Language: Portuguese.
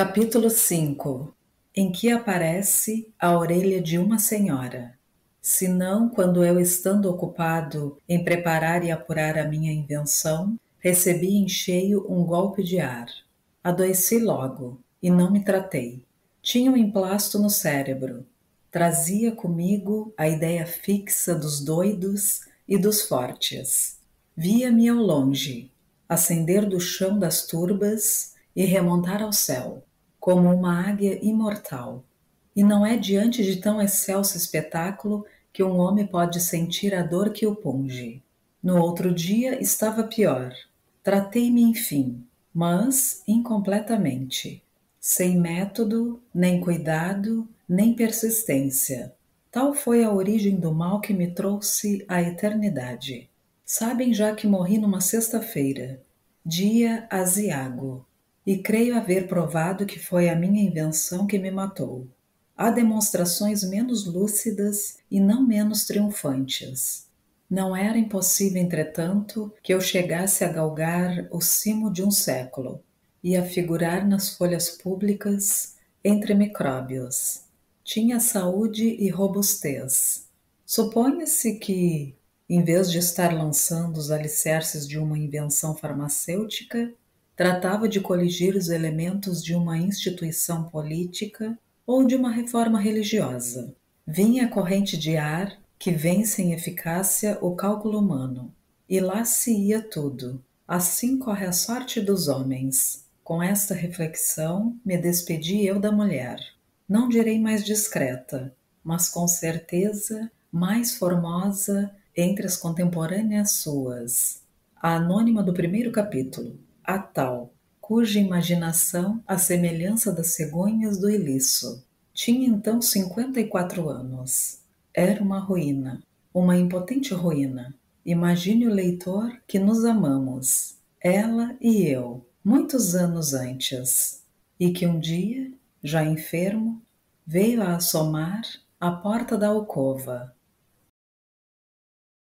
Capítulo 5 Em que aparece a orelha de uma senhora. Se não, quando eu, estando ocupado em preparar e apurar a minha invenção, recebi em cheio um golpe de ar. Adoeci logo e não me tratei. Tinha um emplasto no cérebro. Trazia comigo a ideia fixa dos doidos e dos fortes. Via-me ao longe, ascender do chão das turbas e remontar ao céu, como uma águia imortal. E não é diante de tão excelso espetáculo que um homem pode sentir a dor que o punge. No outro dia estava pior. Tratei-me, enfim, mas incompletamente, sem método, nem cuidado, nem persistência. Tal foi a origem do mal que me trouxe à eternidade. Sabem já que morri numa sexta-feira, dia aziago, e creio haver provado que foi a minha invenção que me matou. Há demonstrações menos lúcidas e não menos triunfantes. Não era impossível, entretanto, que eu chegasse a galgar o cimo de um século e a figurar nas folhas públicas entre micróbios. Tinha saúde e robustez. Suponha-se que, em vez de estar lançando os alicerces de uma invenção farmacêutica, tratava de coligir os elementos de uma instituição política ou de uma reforma religiosa. Vinha a corrente de ar que vence em eficácia o cálculo humano, e lá se ia tudo. Assim corre a sorte dos homens. Com esta reflexão, me despedi eu da mulher. Não direi mais discreta, mas com certeza mais formosa entre as contemporâneas suas. A anônima do primeiro capítulo a tal, cuja imaginação, à semelhança das cegonhas do Ilisso, tinha então cinquenta e quatro anos. Era uma ruína, uma impotente ruína. Imagine o leitor que nos amamos, ela e eu, muitos anos antes, e que um dia, já enfermo, veio a assomar à porta da alcova,